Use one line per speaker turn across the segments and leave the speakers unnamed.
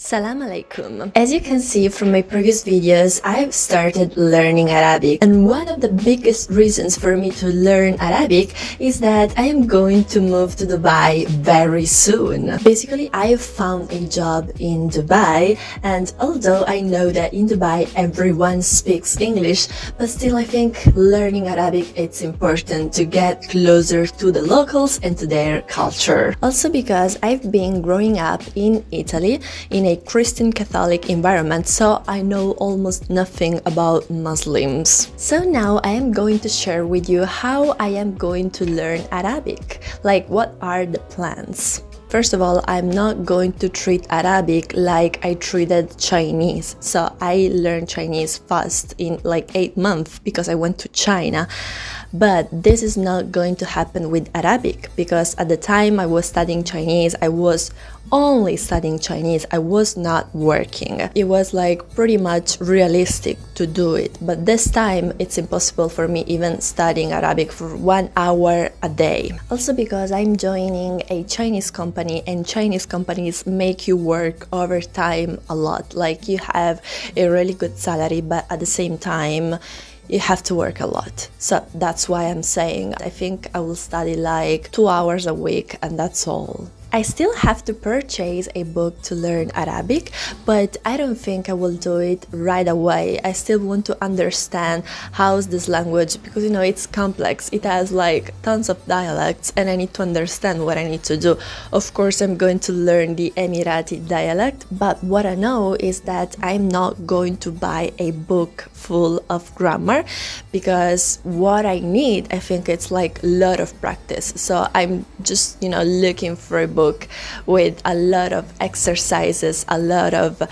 Salam alaikum. As you can see from my previous videos, I've started learning Arabic and one of the biggest reasons for me to learn Arabic is that I am going to move to Dubai very soon. Basically, I've found a job in Dubai and although I know that in Dubai everyone speaks English, but still I think learning Arabic it's important to get closer to the locals and to their culture. Also because I've been growing up in Italy in a a Christian Catholic environment, so I know almost nothing about Muslims. So now I am going to share with you how I am going to learn Arabic, like what are the plans. First of all, I'm not going to treat Arabic like I treated Chinese. So I learned Chinese fast in like eight months because I went to China. But this is not going to happen with Arabic because at the time I was studying Chinese, I was only studying Chinese. I was not working. It was like pretty much realistic to do it. But this time it's impossible for me even studying Arabic for one hour a day. Also because I'm joining a Chinese company and Chinese companies make you work overtime a lot. Like you have a really good salary, but at the same time, you have to work a lot. So that's why I'm saying I think I will study like two hours a week and that's all. I still have to purchase a book to learn Arabic, but I don't think I will do it right away. I still want to understand how's this language because you know it's complex. It has like tons of dialects and I need to understand what I need to do. Of course, I'm going to learn the Emirati dialect, but what I know is that I'm not going to buy a book full of grammar because what I need, I think it's like a lot of practice. So I'm just, you know, looking for a book book with a lot of exercises, a lot of uh,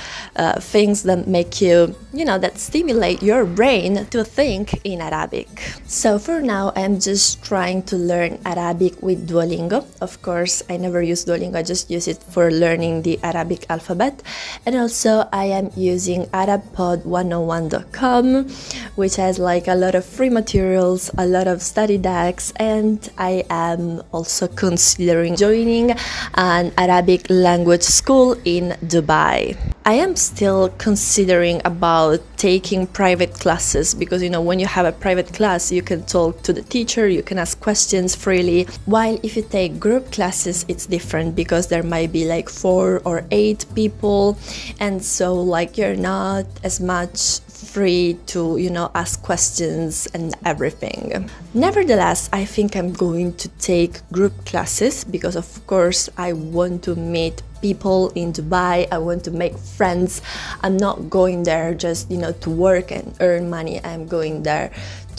things that make you, you know, that stimulate your brain to think in Arabic. So for now, I'm just trying to learn Arabic with Duolingo. Of course, I never use Duolingo, I just use it for learning the Arabic alphabet. And also, I am using ArabPod101.com, which has like a lot of free materials, a lot of study decks, and I am also considering joining an Arabic language school in Dubai. I am still considering about taking private classes because you know when you have a private class you can talk to the teacher, you can ask questions freely. While if you take group classes it's different because there might be like 4 or 8 people and so like you're not as much free to you know ask questions and everything nevertheless i think i'm going to take group classes because of course i want to meet people in Dubai. I want to make friends. I'm not going there just, you know, to work and earn money. I'm going there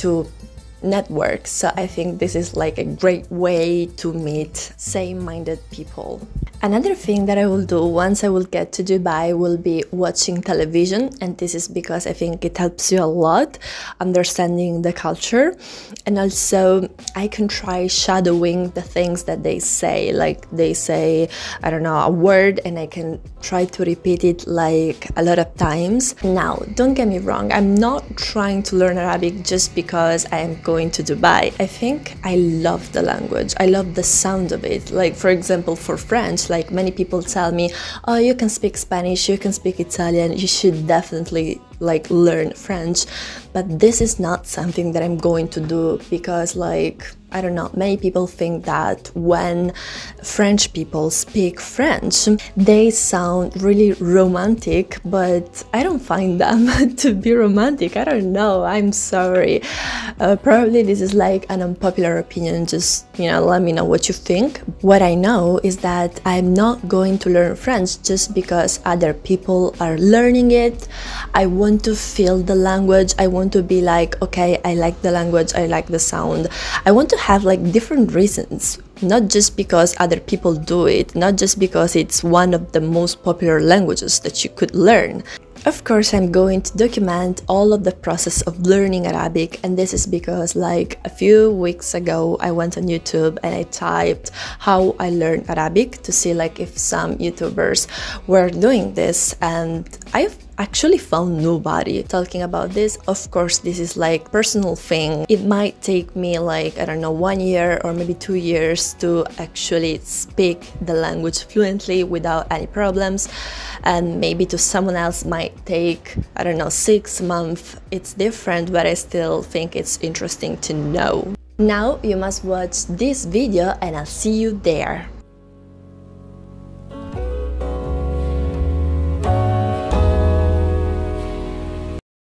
to network. So I think this is like a great way to meet same-minded people. Another thing that I will do once I will get to Dubai will be watching television and this is because I think it helps you a lot understanding the culture and also I can try shadowing the things that they say like they say I don't know a word and I can try to repeat it like a lot of times. Now don't get me wrong I'm not trying to learn Arabic just because I am going to Dubai. I think I love the language. I love the sound of it. Like for example for French like many people tell me oh you can speak spanish you can speak italian you should definitely like learn french but this is not something that i'm going to do because like I don't know, many people think that when French people speak French, they sound really romantic, but I don't find them to be romantic. I don't know, I'm sorry. Uh, probably this is like an unpopular opinion, just, you know, let me know what you think. What I know is that I'm not going to learn French just because other people are learning it. I want to feel the language. I want to be like, okay, I like the language, I like the sound. I want to have like different reasons not just because other people do it not just because it's one of the most popular languages that you could learn of course, I'm going to document all of the process of learning Arabic, and this is because, like a few weeks ago, I went on YouTube and I typed how I learned Arabic to see like if some YouTubers were doing this, and I've actually found nobody talking about this. Of course, this is like personal thing. It might take me like, I don't know, one year or maybe two years to actually speak the language fluently without any problems. And maybe to someone else might take, I don't know, six months. It's different, but I still think it's interesting to know. Now you must watch this video and I'll see you there.